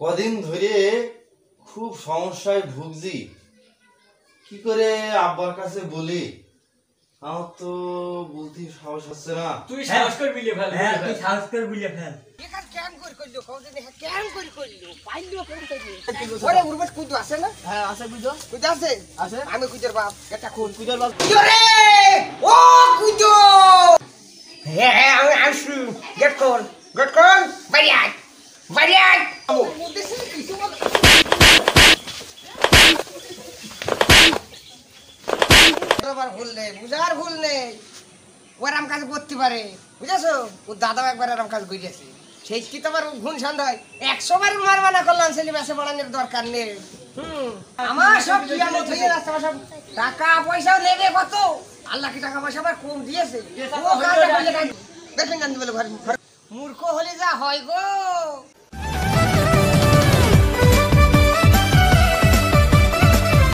কদিন ধরে খুব সমস্যায় ভুগছি। কি করে আব্বার কাছে বলি? আমার তো বলতে সাহস হচ্ছে না। তুই সাহস করে মিলিয়ে ফেল হ্যাঁ তুই সাহস করে বুঝে ফেল। এখান করে করল? করে করল? পাইলো কেমন করে ওরে উর্বশ কুদু আছে না? হ্যাঁ আছে বুঝো কুদু আছে? আছে। আমি কুদের বাপ। এটা খুন বুঝর বাল রে ও কুদু! হ্যাঁ হ্যাঁ আমি আসছি গেট কর গেট কর বাড়ি আয়। বাড়ি ভুল নেই বুঝার ভুল নেই। ও আরাম কাজ করতে পারে বুঝেছ? ও দাদাও একবার আরাম কাজ করিয়েছে। সেই কি তোমার ঘুণ সন্দেহ একশো বার মার করলাম ছেলে বেসে বাড়ানোর দরকার নেই। হুম। আমার সব কিয়ামত হয়ে যাচ্ছে আমার সব টাকা পয়সাও নেবে কত? আল্লাহ কি টাকা পয়সা আবার কম দিয়েছে? ও কাজটা করলে দেখবেন জানতে বলে ঘরে- মূর্খ হলে যা হয় গো।